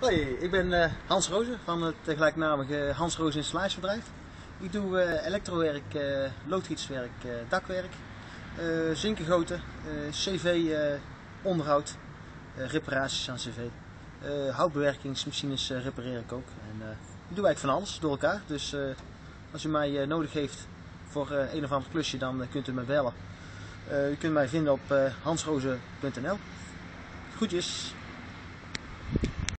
Hoi, ik ben eh, Hans Rozen van het gelijknamige eh, Hans Rozen installatiebedrijf. Ik doe eh, elektrowerk, loodgietswerk, dakwerk, zinkengoten, cv onderhoud, reparaties aan cv. houtbewerkingsmachines repareer ik ook. En, ik doe eigenlijk van alles door elkaar. Dus als u mij nodig heeft voor een of ander klusje, dan kunt u me bellen. u kunt mij vinden op hansrozen.nl. Goedjes.